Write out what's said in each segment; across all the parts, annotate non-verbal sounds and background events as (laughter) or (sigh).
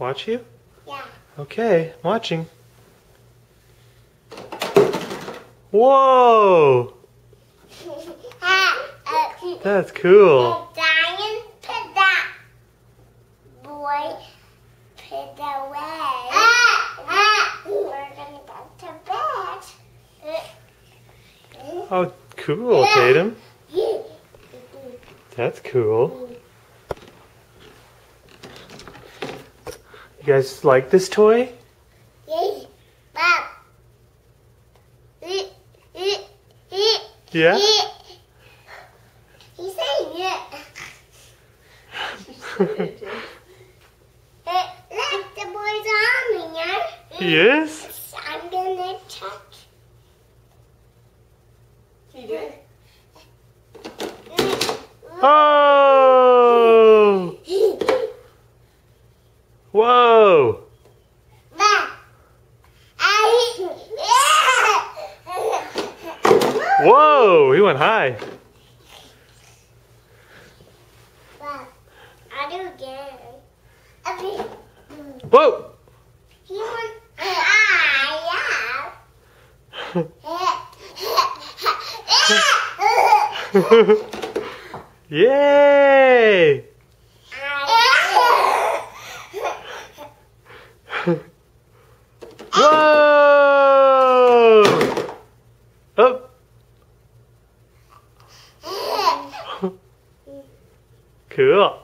watch you? Yeah. Okay, I'm watching. Whoa! (laughs) That's cool. Put that boy put away. We're gonna go to bed. Oh, cool, Tatum. (laughs) That's cool. You guys like this toy? Yeah? He's saying it. (laughs) Look, the boy's on here. he is? I'm gonna check. He did. Mm. Oh! Whoa! He went high. I do again. Okay. Hmm. Whoa! He went. Yeah. (laughs) Yay! (laughs) Whoa! Oh! Cool.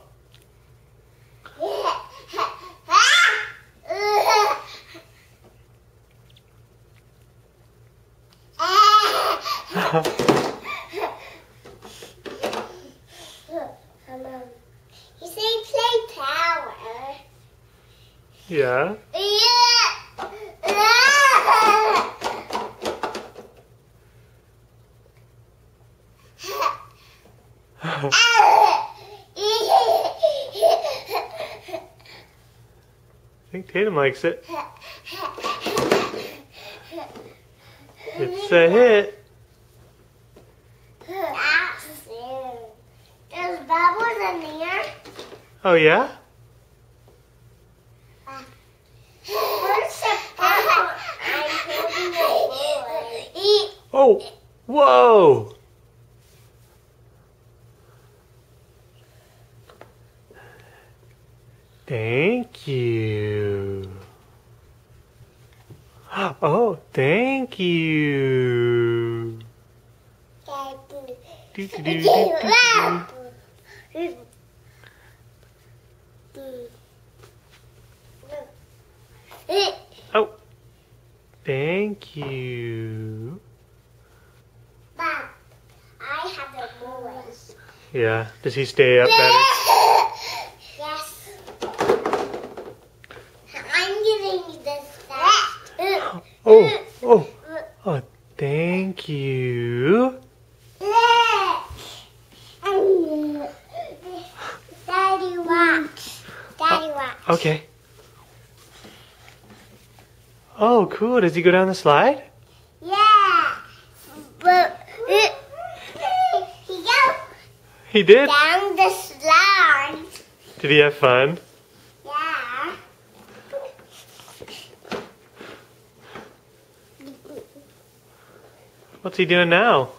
You say play tower. Yeah. Think Tatum likes it. It's a hit. There's bubbles in there. Oh, yeah? Where's the bubble? I'm holding the boy. Oh! Whoa! Thank you. Oh, thank you. Do, do, do. Oh, thank you. Bob, I have the boys. Yeah, does he stay up better? (laughs) Yes. I'm giving you this back. Oh, oh, oh, thank you. Daddy watch. Daddy. Okay. Oh, cool. Does he go down the slide? Yeah. But he go He did. down the slide. Did he have fun? Yeah. What's he doing now?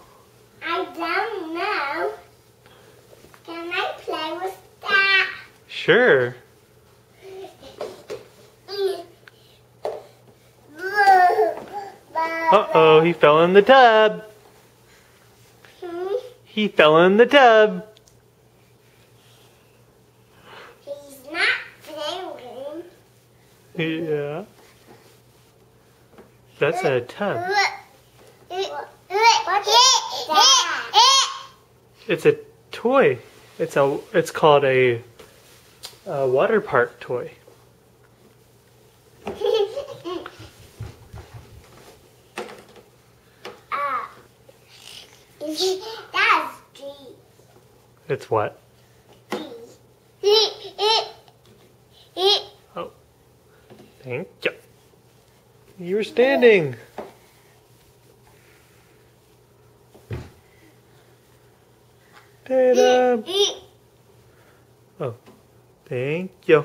I don't know. Can I play with that? Sure. Uh oh, he fell in the tub. Hmm? He fell in the tub. He's not playing. Yeah. That's a tub. It's a toy. It's a. It's called a, a water park toy. That's G. It's what? G. Oh. Thank you. You were standing. Ta-da. Oh, thank you.